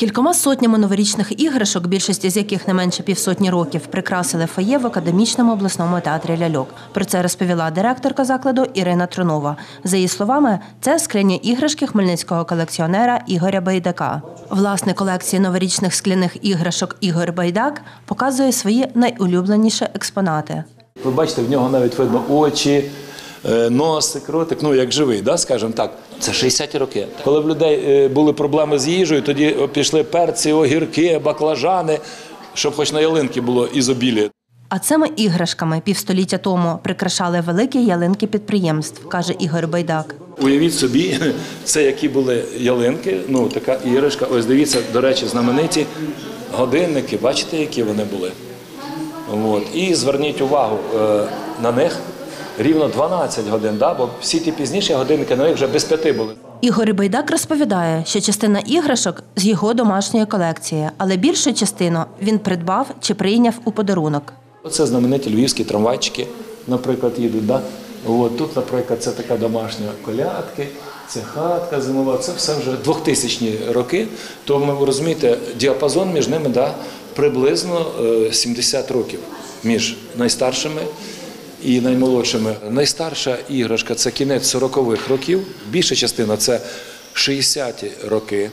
Кількома сотнями новорічних іграшок, більшість з яких не менше півсотні років, прикрасили фоє в академічному обласному театрі ляльок. Про це розповіла директорка закладу Ірина Тронова. За її словами, це скляні іграшки хмельницького колекціонера Ігоря Байдака. Власник колекції новорічних скляних іграшок Ігор Байдак показує свої найулюбленіші експонати. Ви бачите, в нього навіть видно очі, носик, ротик, ну як живий, да, скажімо так. Це 60-ті роки. Коли в людей е, були проблеми з їжею, тоді пішли перці, огірки, баклажани, щоб хоч на ялинки було ізобілі. А цими іграшками півстоліття тому прикрашали великі ялинки підприємств, каже Ігор Байдак. Уявіть собі, це які були ялинки, ну така іграшка. Ось дивіться, до речі, знамениті годинники, бачите, які вони були. От. І зверніть увагу е, на них рівно 12 годин, да? бо всі ті пізніші годинники на них вже без п'яти були. Ігор Байдак розповідає, що частина іграшок з його домашньої колекції, але більшу частину він придбав чи прийняв у подарунок. Оце знамениті львівські трамвайчики, наприклад, їдуть. Да? От, тут, наприклад, це така домашня колядки, це хатка зимова, це все вже 2000 роки. Тому ви розумієте, діапазон між ними да, приблизно е, 70 років між найстаршими і наймолодшими. Найстарша іграшка це кінець 40-х років, більша частина це 60-ті роки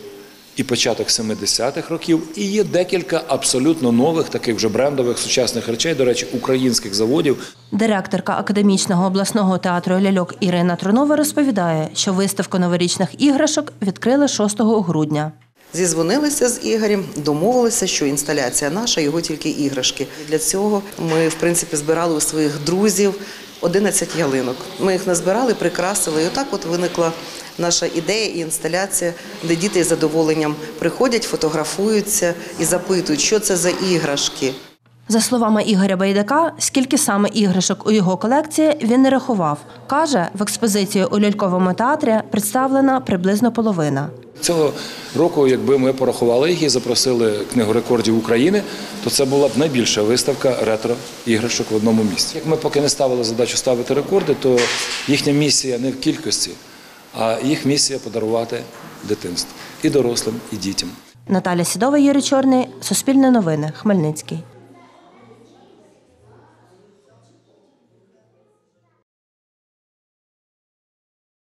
і початок 70-х років. І є декілька абсолютно нових, таких вже брендових сучасних речей, до речі, українських заводів. Директорка академічного обласного театру ляльок Ірина Тронова розповідає, що виставку новорічних іграшок відкрили 6 грудня. Зізвонилися з Ігорем, домовилися, що інсталяція наша, його тільки іграшки. Для цього ми, в принципі, збирали у своїх друзів 11 ялинок. Ми їх назбирали, прикрасили. І отак от виникла наша ідея і інсталяція, де діти з задоволенням приходять, фотографуються і запитують, що це за іграшки. За словами Ігоря Байдака, скільки саме іграшок у його колекції він не рахував. Каже, в експозиції у ляльковому театрі представлена приблизно половина. Цього року, якби ми порахували їх і запросили книгу рекордів України, то це була б найбільша виставка ретро-іграшок в одному місці. Як ми поки не ставили задачу ставити рекорди, то їхня місія не в кількості, а їх місія подарувати дитинство і дорослим, і дітям. Наталя Сідова, Юрій Чорний, Суспільне новини, Хмельницький.